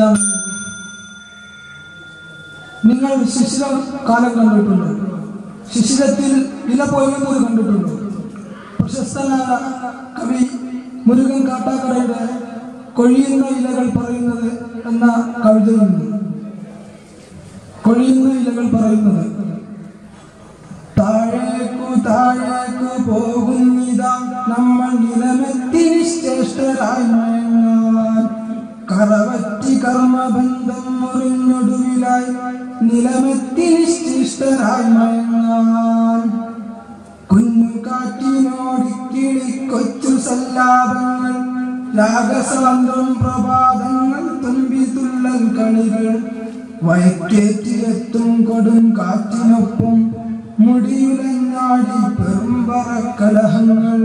അലൈക്കും. നിങ്ങൾ ശിശിര കാലം കണ്ടിട്ടുണ്ട്. ശിശിരത്തിൽ ഇല മുറി കണ്ടിട്ടുണ്ട്. പ്രശസ്തനായ കവി മുരുകൻ കാട്ടാക്കടയുടെ കൊഴിയുന്ന ഇലകൾ പറയുന്നത് എന്ന കവിതയുണ്ട്. കൊഴിയുന്ന ഇലകൾ പറയുന്നത് താഴേക്കു താഴേക്കു പോകുന്നിതാ നമ്മൾ നിലമെത്തി നിശ്ചേഷ്ടരായി മയങ്ങാൻ കറവറ്റി കർമ്മബന്ധം മുറിഞ്ഞൊടുവിലായി നിലമെത്തി നിശ്ചിഷ്ടരായി മയങ്ങാൻ കുഞ്ഞു കാറ്റിനോടിക്കിളി കൊച്ചു സല്ലാപങ്ങൾ രാഗസാന്ദ്രം പ്രഭാതങ്ങൾ തുമ്പി തുള്ളൽ കളികൾ വയക്കേറ്റിലെത്തും കൊടും കാറ്റിനൊപ്പം മുടിയുലങ്ങാടി പെറുമ്പറക്കലഹങ്ങൾ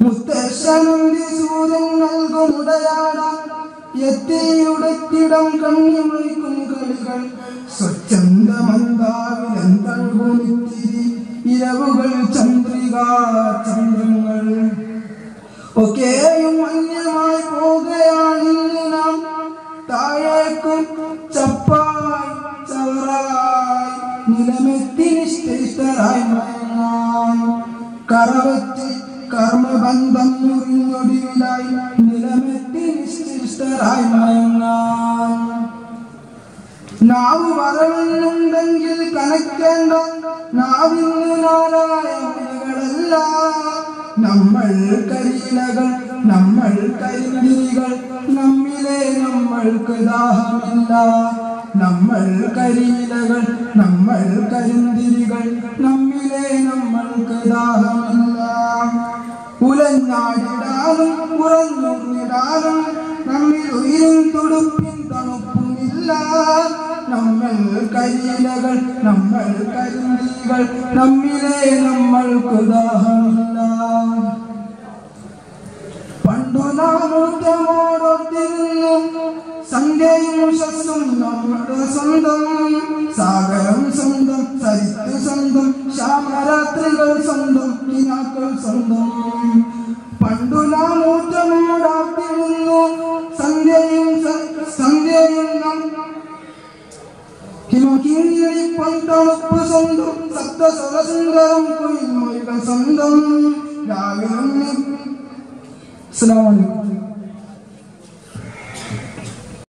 മുത്തശ്ശനുണ്ടി സൂര്യൻ നൽകുമുടയാടാൻ എത്തിയുടത്തിടം കണ്ണിമൊഴിക്കും കളികൾ സ്വച്ഛന്ത മന്ദാവിലെന്തഴുകുമിത്തിരി ഇരവുകൾ ചന്ദ്രികാ ചന്ദ്രങ്ങൾ. ഒക്കെയും അന്യമായി പോകുകയാണിന്ന് നാം. താഴേക്കും ചപ്പായി ചവറായി. നിലമെത്തി നിശ്ചയിഷ്ടരായി കറവറ്റി കർമ്മബന്ധം മുറിഞ്ഞൊടിവിലായി നിശ്ചയിഷ്ടരായി മയങ്ങാൻ നാവ് വരവുന്നുണ്ടെങ്കിൽ കനക്കേണ്ട നാവിന്നു നാലായ നമ്മൾ കരിയിലകൾ നമ്മൾ കരിന്തിരികൾ നമ്മിലെ നമ്മൾക്ക് ദാഹമില്ല. നമ്മൾ കരിയിലകൾ നമ്മൾ കരിന്തിരികൾ നമ്മിലെ ഉലഞ്ഞാടിടാനും ഉറഞ്ഞുങ്ങിടാനും നമ്മിൽ ഉയരും തുടുപ്പിൻ തണുപ്പുമില്ല. നമ്മൾ കരിയിലകൾ നമ്മൾ കരിന്തികൾ നമ്മിലെ നമ്മൾക്ക് ദാഹമില്ല. പണ്ടു നാമൂറ്റമോടൊത്തിൽ സന്ധ്യയും ശസ്സും നമ്മുടെ സ്വന്തം. സാഗരം സ്വന്തം സരിത്ത് സ്വന്തം ശ്യാമരാത്രികൾ സ്വന്തം കിനാക്കൾ സ്വന്തം. ഹിമകിങ്ങിളി പന്തളുപ്പ് സ്വന്തം സപ്തസ്വരസുന്ദരം കുയിൽമൊഴികൾ സ്വന്തം രാവിലെ അസ്സലാമു അലൈക്കും.